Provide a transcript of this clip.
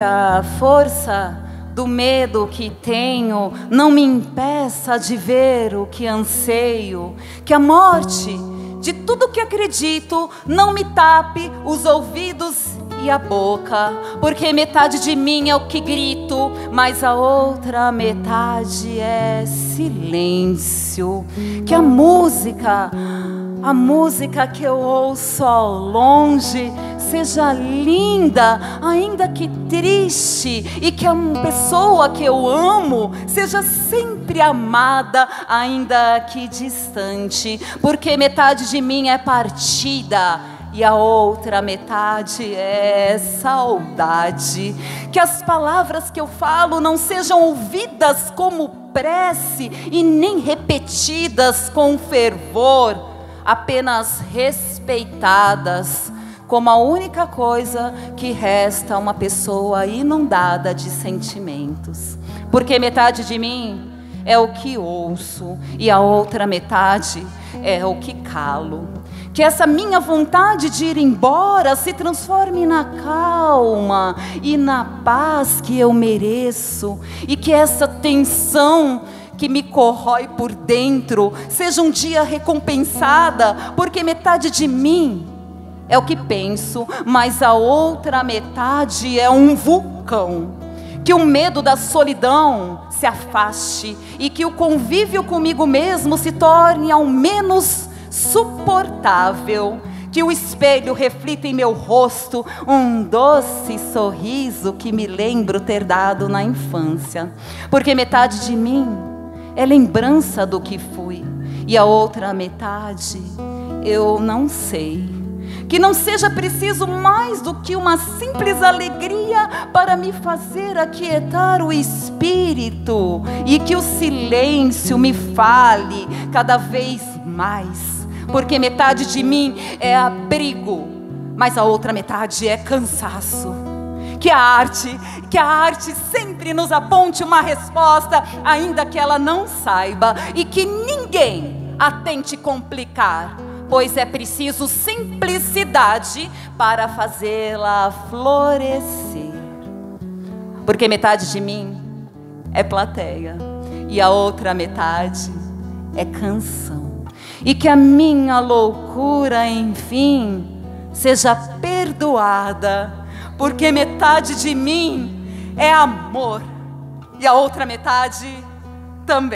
a força do medo que tenho não me impeça de ver o que anseio, que a morte de tudo que acredito não me tape os ouvidos e a boca, porque metade de mim é o que grito, mas a outra metade é silêncio. Que a música, a música que eu ouço ao longe, seja linda, ainda que triste, e que a pessoa que eu amo seja sempre amada, ainda que distante, porque metade de mim é partida e a outra metade é saudade. Que as palavras que eu falo não sejam ouvidas como prece e nem repetidas com fervor, apenas respeitadas como a única coisa que resta a uma pessoa inundada de sentimentos. Porque metade de mim é o que ouço e a outra metade é o que calo que essa minha vontade de ir embora se transforme na calma e na paz que eu mereço, e que essa tensão que me corrói por dentro seja um dia recompensada, porque metade de mim é o que penso, mas a outra metade é um vulcão. Que o medo da solidão se afaste e que o convívio comigo mesmo se torne ao menos suportável, que o espelho reflita em meu rosto um doce sorriso que me lembro ter dado na infância, porque metade de mim é lembrança do que fui e a outra metade eu não sei. Que não seja preciso mais do que uma simples alegria para me fazer aquietar o espírito e que o silêncio me fale cada vez mais porque metade de mim é abrigo, mas a outra metade é cansaço. Que a arte, que a arte sempre nos aponte uma resposta, ainda que ela não saiba, e que ninguém a tente complicar, pois é preciso simplicidade para fazê-la florescer. Porque metade de mim é plateia e a outra metade é canção e que a minha loucura, enfim, seja perdoada, porque metade de mim é amor e a outra metade também.